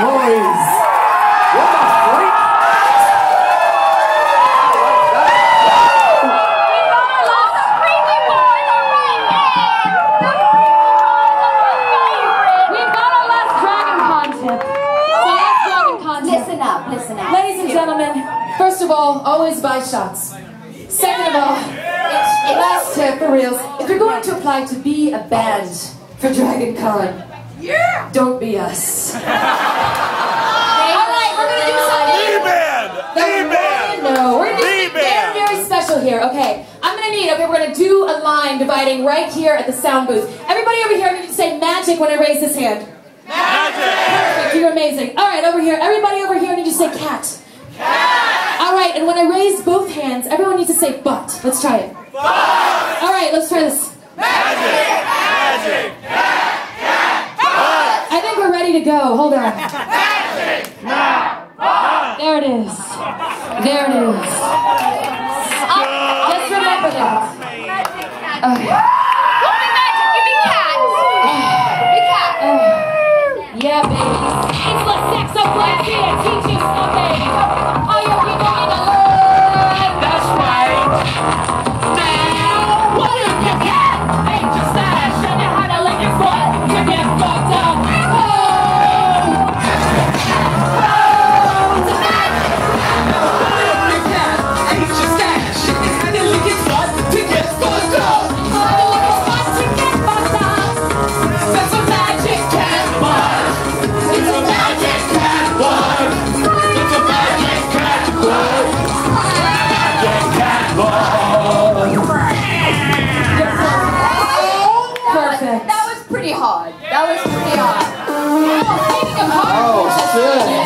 noise. What the freak? We've got our last dragon contest. So last dragon contest. Listen up, listen up. Ladies and gentlemen, first of all, always buy shots. Second of all, last tip for reals, if you're going to apply to be a band for Dragon Con, don't be us. All right, we're gonna do something. E-Band! E-Band! No, we're gonna do something very, very special here. Okay, I'm gonna need. Okay, we're gonna do a line dividing right here at the sound booth. Everybody over here, I need you to say magic when I raise this hand. Magic! Perfect, you're amazing. All right, over here. Everybody over here, I need you to say cat. Cat. All right, and when I raise both hands, everyone needs to say butt. Let's try it. Butt. All right, let's try this. Magic! Magic! I think we're ready to go. Hold on. There it is. There it is. Just remember that. Okay. That was pretty Oh, speaking of hard. Oh, shit.